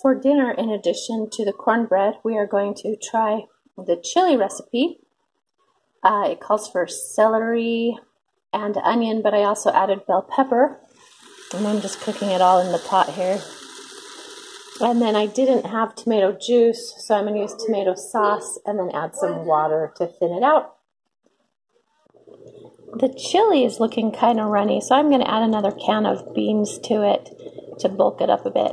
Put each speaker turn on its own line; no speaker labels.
For dinner, in addition to the cornbread, we are going to try the chili recipe. Uh, it calls for celery and onion, but I also added bell pepper. And I'm just cooking it all in the pot here. And then I didn't have tomato juice, so I'm going to use tomato sauce and then add some water to thin it out. The chili is looking kind of runny, so I'm going to add another can of beans to it to bulk it up a bit.